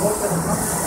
Vou perguntar.